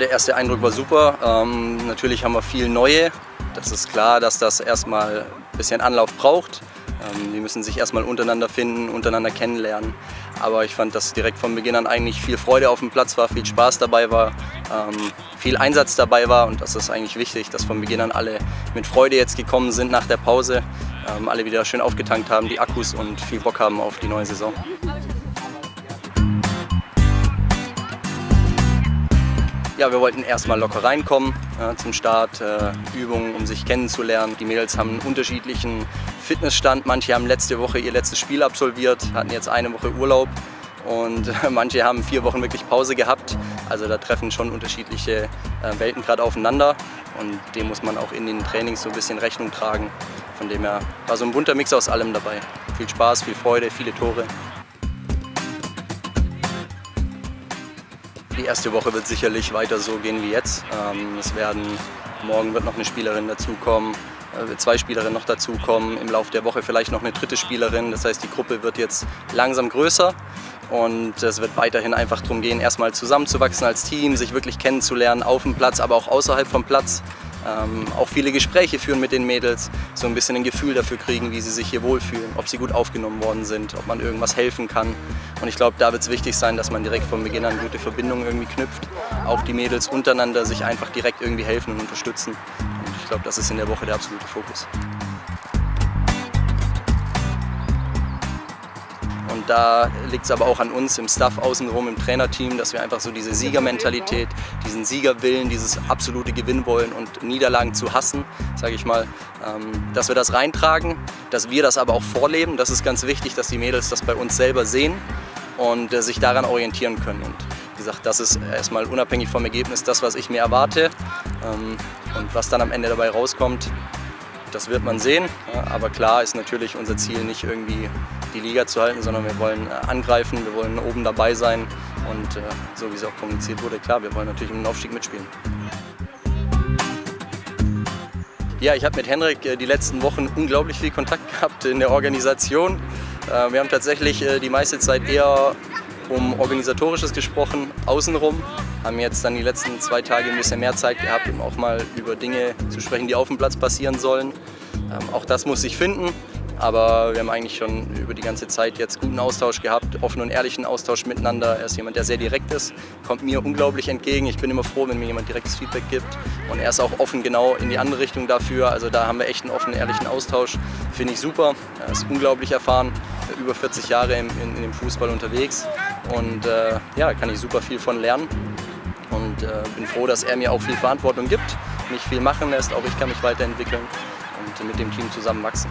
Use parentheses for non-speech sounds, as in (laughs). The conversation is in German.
der erste Eindruck war super. Ähm, natürlich haben wir viel Neue. Das ist klar, dass das erstmal ein bisschen Anlauf braucht. Ähm, die müssen sich erstmal untereinander finden, untereinander kennenlernen. Aber ich fand, dass direkt von Beginn an eigentlich viel Freude auf dem Platz war, viel Spaß dabei war, ähm, viel Einsatz dabei war und das ist eigentlich wichtig, dass von Beginn an alle mit Freude jetzt gekommen sind nach der Pause, ähm, alle wieder schön aufgetankt haben, die Akkus und viel Bock haben auf die neue Saison. Ja, wir wollten erstmal locker reinkommen ja, zum Start, äh, Übungen, um sich kennenzulernen. Die Mädels haben einen unterschiedlichen Fitnessstand. Manche haben letzte Woche ihr letztes Spiel absolviert, hatten jetzt eine Woche Urlaub und (laughs) manche haben vier Wochen wirklich Pause gehabt. Also da treffen schon unterschiedliche äh, Welten gerade aufeinander und dem muss man auch in den Trainings so ein bisschen Rechnung tragen. Von dem her war so ein bunter Mix aus allem dabei. Viel Spaß, viel Freude, viele Tore. Die erste Woche wird sicherlich weiter so gehen wie jetzt. Ähm, es werden, morgen wird noch eine Spielerin dazukommen, äh, zwei Spielerinnen noch dazukommen, im Laufe der Woche vielleicht noch eine dritte Spielerin. Das heißt, die Gruppe wird jetzt langsam größer und es wird weiterhin einfach darum gehen, erstmal zusammenzuwachsen als Team, sich wirklich kennenzulernen auf dem Platz, aber auch außerhalb vom Platz ähm, auch viele Gespräche führen mit den Mädels, so ein bisschen ein Gefühl dafür kriegen, wie sie sich hier wohlfühlen, ob sie gut aufgenommen worden sind, ob man irgendwas helfen kann. Und ich glaube, da wird es wichtig sein, dass man direkt von Beginn an gute Verbindungen irgendwie knüpft. Auch die Mädels untereinander sich einfach direkt irgendwie helfen und unterstützen. Und ich glaube, das ist in der Woche der absolute Fokus. Da liegt es aber auch an uns im Staff außenrum, im Trainerteam, dass wir einfach so diese Siegermentalität, diesen Siegerwillen, dieses absolute Gewinnwollen und Niederlagen zu hassen, sage ich mal, ähm, dass wir das reintragen, dass wir das aber auch vorleben. Das ist ganz wichtig, dass die Mädels das bei uns selber sehen und äh, sich daran orientieren können. Und wie gesagt, das ist erstmal unabhängig vom Ergebnis das, was ich mir erwarte. Ähm, und was dann am Ende dabei rauskommt, das wird man sehen. aber klar ist natürlich unser Ziel nicht irgendwie die Liga zu halten, sondern wir wollen äh, angreifen, wir wollen oben dabei sein und äh, so wie es auch kommuniziert wurde, klar, wir wollen natürlich im Aufstieg mitspielen. Ja, ich habe mit Henrik äh, die letzten Wochen unglaublich viel Kontakt (laughs) gehabt in der Organisation. Wir haben tatsächlich die meiste Zeit eher um Organisatorisches gesprochen, außenrum. Haben jetzt dann die letzten zwei Tage ein bisschen mehr Zeit gehabt, um auch mal über Dinge zu sprechen, die auf dem Platz passieren sollen. auch das muss sich finden. Aber wir haben eigentlich schon über die ganze Zeit jetzt guten Austausch gehabt, offenen und ehrlichen Austausch miteinander. Er ist jemand, der sehr direkt ist, kommt mir unglaublich entgegen. Ich bin immer froh, wenn mir jemand direktes Feedback gibt. Und er ist auch offen genau in die andere Richtung dafür. Also da haben wir echt einen offenen, ehrlichen Austausch. Finde ich super. Er ist unglaublich erfahren, über 40 Jahre in, in, in dem Fußball unterwegs. Und äh, ja, kann ich super viel von lernen. Und äh, bin froh, dass er mir auch viel Verantwortung gibt, mich viel machen lässt. Auch ich kann mich weiterentwickeln und mit dem Team zusammen wachsen.